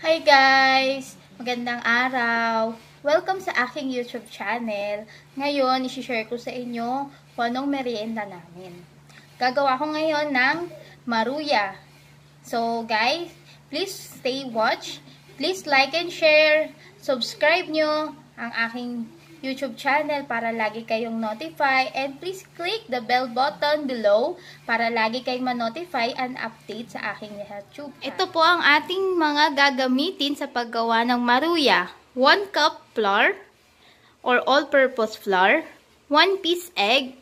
Hi guys! Magandang araw! Welcome sa aking YouTube channel. Ngayon, isi-share ko sa inyo kung anong merienda namin. Gagawa ko ngayon ng maruya. So guys, please stay watch. Please like and share. Subscribe nyo ang aking YouTube channel para lagi kayong notify. And please click the bell button below para lagi kayong ma-notify and update sa aking YouTube. Ito po ang ating mga gagamitin sa paggawa ng maruya. 1 cup flour or all-purpose flour, 1 piece egg,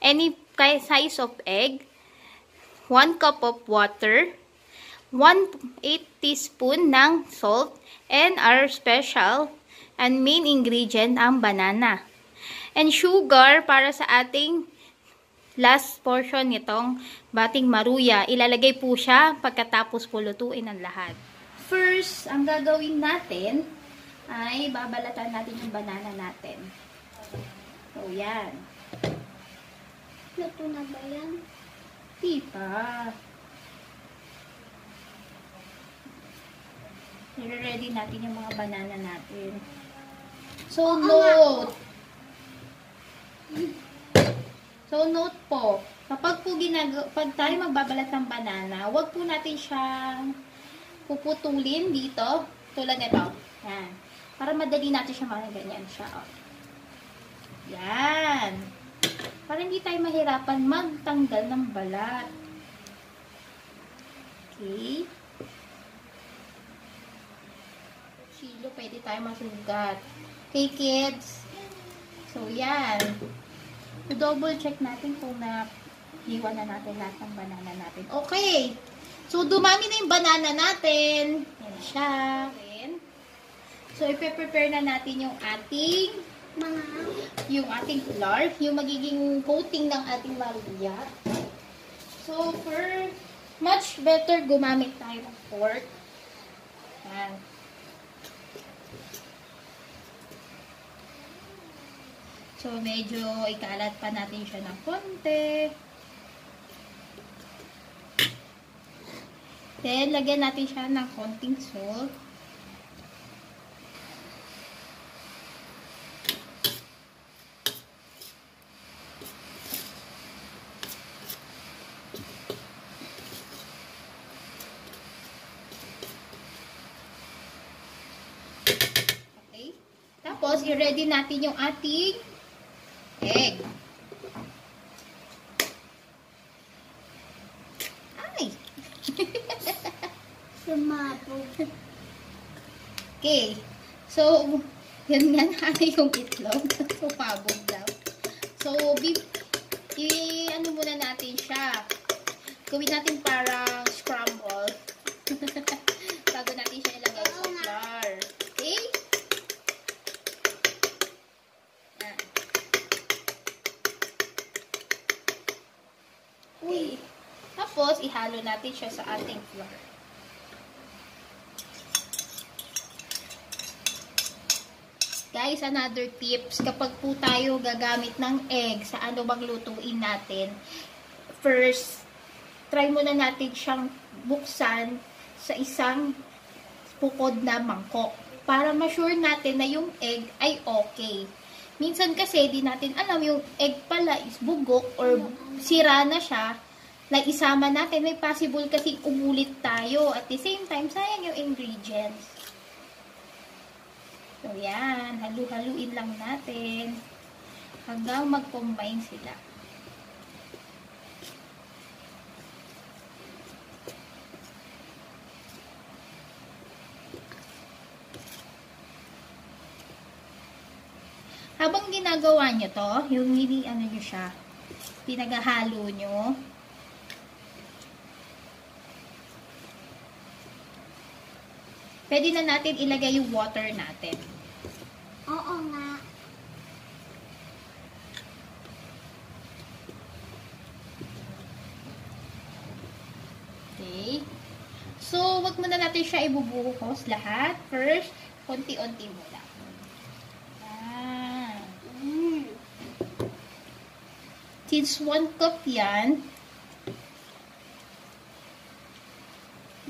any size of egg, 1 cup of water, 1 8 teaspoon ng salt, and our special and main ingredient ang banana. And sugar para sa ating last portion nitong bating maruya. Ilalagay po siya pagkatapos po lutuin ang lahat. First, ang gagawin natin ay babalatan natin yung banana natin. So, yan. Luto na ba yan? Di pa. Nire-ready natin yung mga banana natin. So, note. So, note po. Kapag po ginag pag tayo magbabalat ng banana, wag po natin siyang puputulin dito. Tulad nito. Yan. Para madali natin siya mga ganyan siya. Oh. Yan. Para hindi tayo mahirapan magtanggal ng balat. Okay. Kilo, pwede tayo masugat. Okay, kids? So, yan. double check natin kung na iwan na natin lahat ng banana natin. Okay. So, dumami na yung banana natin. Yan siya. So, ipe-prepare na natin yung ating Mga yung ating flour, yung magiging coating ng ating maruya. So, for much better, gumamit tayo ng fork. Yan. So, medyo ikalat pa natin siya ng konti. Then, lagyan natin siya ng konting salt. Okay? Tapos, i-ready natin yung ating egg. Ay! sumabog. Okay. So, yun nga na yung itlog. Sumabog daw. So, beef, i, ano muna natin siya. Gawin natin parang scramble. Bago natin siya ilagay sa Oo nga. flour. Okay? Yan. Uy, Tapos, ihalo natin siya sa ating flour. Guys, another tips, kapag po tayo gagamit ng egg sa ano bang lutuin natin, first, try muna natin siyang buksan sa isang bukod na mangkok para ma-sure natin na yung egg ay okay. Minsan kasi, di natin alam yung egg pala is bugok or sira na siya, na isama natin, may possible kasi umulit tayo. At the same time, sayang yung ingredients. So, yan. Halu-haluin lang natin hanggang mag-combine sila. Habang ginagawa nyo to, yung hindi ano nyo siya, pinaghahalo nyo, pwede na natin ilagay yung water natin. oo nga. Okay? So, wag muna natin siya ibubuhos lahat. First, konti-unti muna. Ah. Mm. Since 1 cup yan,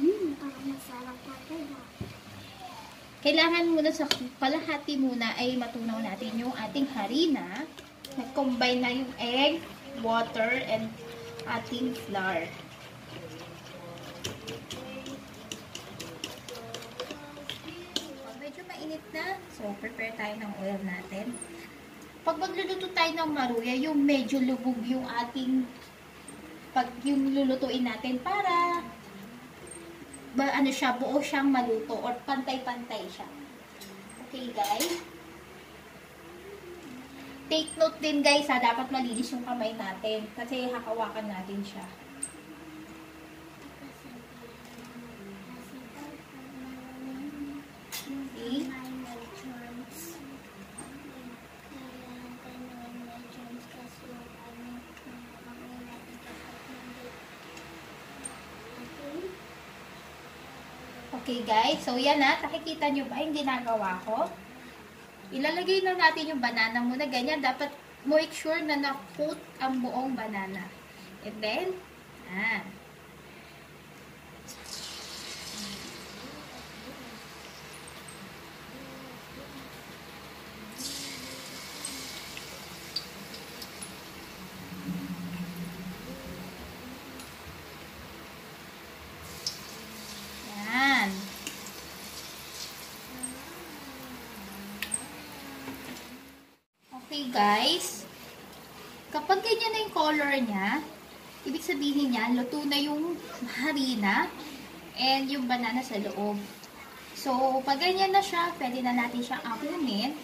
Mm, ito. kailangan muna sa kalahati muna ay matunaw natin yung ating harina. Nag-combine na yung egg, water, and ating flour. Medyo mainit na. So, prepare tayo ng oil natin. Pag magluluto tayo ng maruya, yung medyo lubog yung ating pag yung lulutuin natin para ba, ano siya, buo siyang maluto or pantay-pantay siya. Okay, guys? Take note din, guys, ha, dapat malinis yung kamay natin kasi hakawakan natin siya. Okay? Okay, guys. So, yan na. Nakikita nyo ba yung ginagawa ko? Ilalagay lang natin yung banana muna. Ganyan. Dapat make sure na na-coat ang buong banana. And then, ah. Yan. Okay, guys. Kapag ganyan na yung color niya, ibig sabihin niya, luto na yung harina and yung banana sa loob. So, pag ganyan na siya, pwede na natin siyang ahunin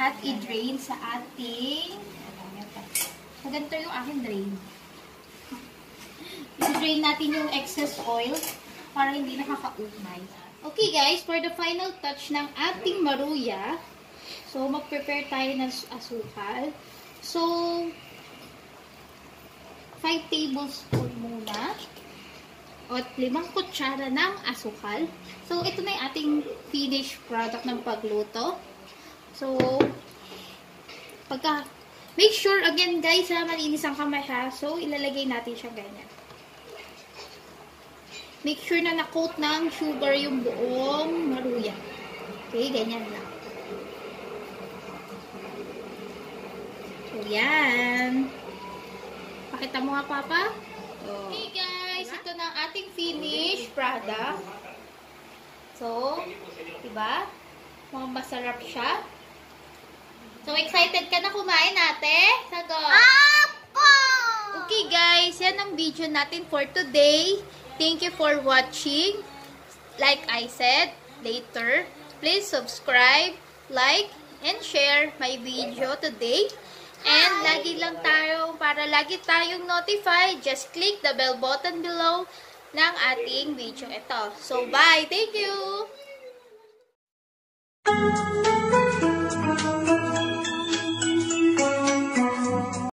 at i-drain sa ating Maganto yung aking drain. I-drain natin yung excess oil para hindi nakakaumay. Okay guys, for the final touch ng ating maruya, so mag-prepare tayo ng asukal. So, 5 tablespoon muna at 5 kutsara ng asukal. So, ito na yung ating finished product ng pagluto. So, pagka, make sure again guys ha, malinis ang kamay ha. So, ilalagay natin siya ganyan. Make sure na na-coat ng sugar yung buong maruya. Okay, ganyan lang. So, yan. Pakita mo nga, Papa. Oh. Hey guys, ito na ang ating finished product. So, diba? Mukhang masarap siya. So, excited ka na kumain, ate? Sagot. Apo! Okay guys, yan ang video natin for today. Thank you for watching. Like I said later, please subscribe, like, and share my video today. And lagi lang tayo, para lagi tayong notified, just click the bell button below ng ating video ito. So, bye! Thank you!